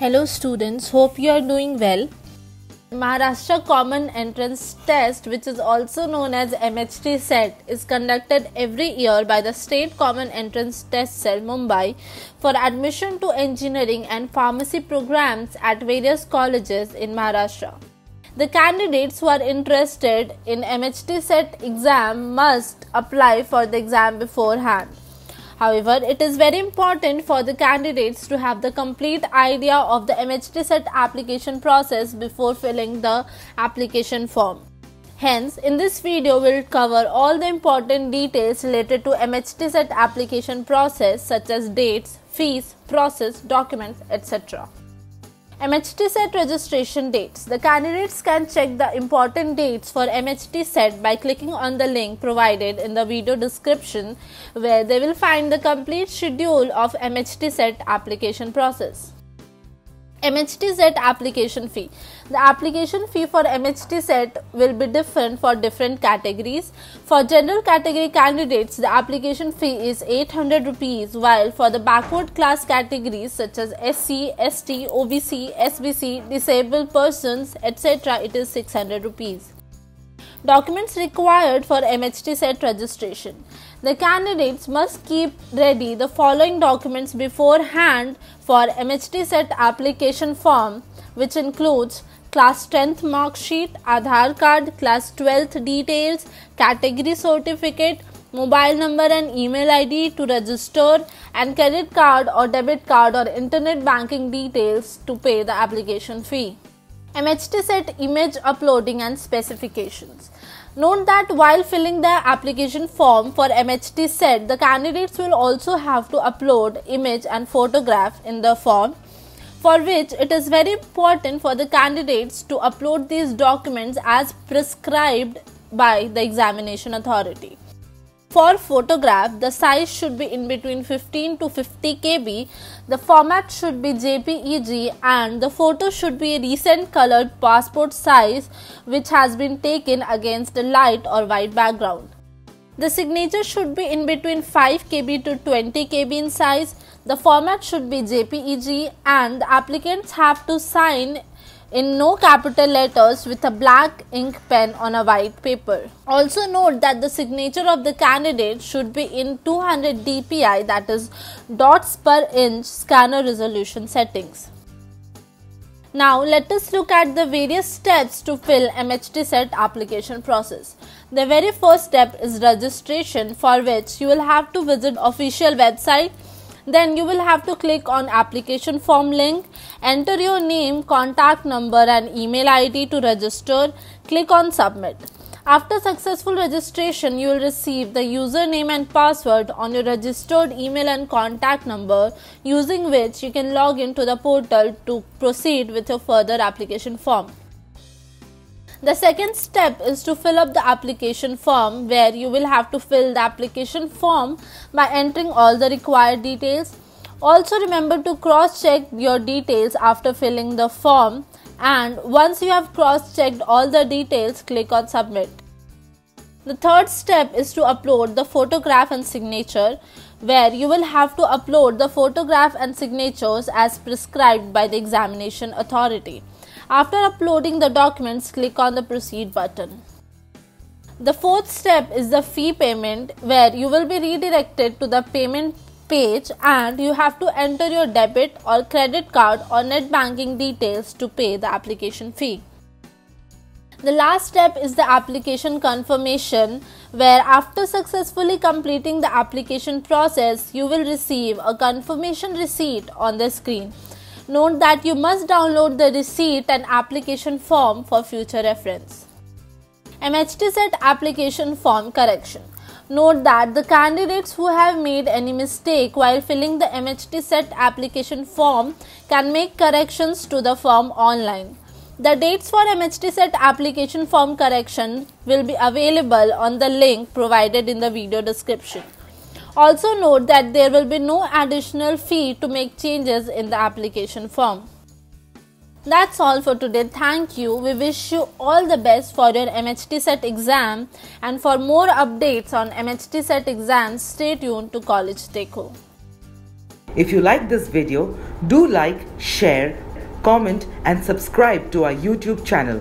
Hello students, hope you are doing well. Maharashtra Common Entrance Test, which is also known as MHT CET, is conducted every year by the State Common Entrance Test Cell Mumbai for admission to engineering and pharmacy programs at various colleges in Maharashtra. The candidates who are interested in MHT CET exam must apply for the exam beforehand. However, it is very important for the candidates to have the complete idea of the MHT CET application process before filling the application form. Hence, in this video, we'll cover all the important details related to MHT CET application process such as dates, fees, process, documents, etc. MHT CET registration dates. The candidates can check the important dates for MHT CET by clicking on the link provided in the video description where they will find the complete schedule of MHT CET application process. MHT CET application fee. The application fee for MHT CET will be different for different categories. For general category candidates, the application fee is 800 rupees, while for the backward class categories such as SC, ST, OBC, SBC, disabled persons, etc., it is 600 rupees. Documents required for MHT CET registration. The candidates must keep ready the following documents beforehand for MHT CET application form which includes class 10th mark sheet, Aadhaar card, class 12th details, category certificate, mobile number and email ID to register and credit card or debit card or internet banking details to pay the application fee. MHT CET image uploading and specifications. Note that while filling the application form for MHT CET, the candidates will also have to upload image and photograph in the form for which it is very important for the candidates to upload these documents as prescribed by the examination authority. For photograph, the size should be in between 15 to 50 kb, the format should be JPEG and the photo should be a recent colored passport size which has been taken against a light or white background. The signature should be in between 5 kb to 20 kb in size. The format should be JPEG and the applicants have to sign in no capital letters with a black ink pen on a white paper. Also note that the signature of the candidate should be in 200 dpi that is dots per inch scanner resolution settings. Now let us look at the various steps to fill MHT CET application process. The very first step is registration for which you will have to visit official website then you will have to click on application form link, enter your name, contact number and email ID to register, click on submit. After successful registration, you will receive the username and password on your registered email and contact number using which you can log into the portal to proceed with your further application form. The second step is to fill up the application form where you will have to fill the application form by entering all the required details. Also remember to cross check your details after filling the form and once you have cross checked all the details click on submit. The third step is to upload the photograph and signature where you will have to upload the photograph and signatures as prescribed by the examination authority. After uploading the documents, click on the proceed button. The fourth step is the fee payment where you will be redirected to the payment page and you have to enter your debit or credit card or net banking details to pay the application fee. The last step is the application confirmation where after successfully completing the application process you will receive a confirmation receipt on the screen. Note that you must download the receipt and application form for future reference. MHT CET application form correction. Note that the candidates who have made any mistake while filling the MHT CET application form can make corrections to the form online. The dates for MHT CET application form correction will be available on the link provided in the video description. Also note that there will be no additional fee to make changes in the application form. That's all for today. Thank you. We wish you all the best for your MHT CET exam and for more updates on MHT CET exams stay tuned to College Dekho. If you like this video, do like, share comment and subscribe to our YouTube channel.